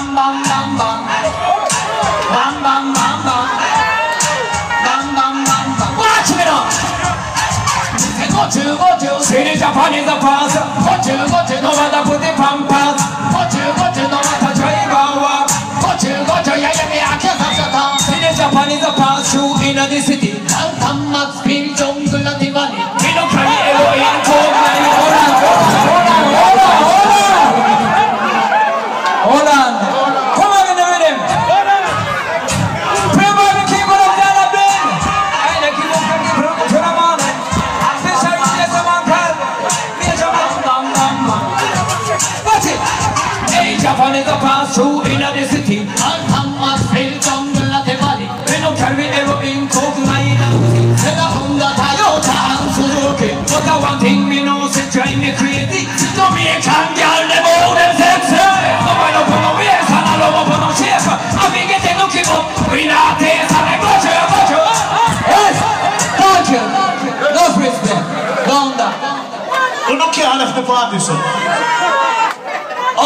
bam bam bam bam bam bam bam bam Gochu, gochu, city Japan is a pass. Gochu, gochu, no matter put it pam pam. Gochu, gochu, no matter try bawa. Gochu, gochu, yeah, yeah, me akya sakata. City Japan is a pass through the city. Tam tam mat spin jungle na diwani. Hey, Japanese a pass through in the city. Come, come, Max, Pin, Jungle, and the Valley. We don't carry heroin, coke, money. Say the Honda, Toyota, and Suzuki. But the one thing me know say drive me crazy Jamaican girl them all them sexy No mind up on no waist and I love up on no shape I be getting looking up We not taste and I got you, got you Yes, thank you. Enough respect. Down there. You don't care enough the party, so.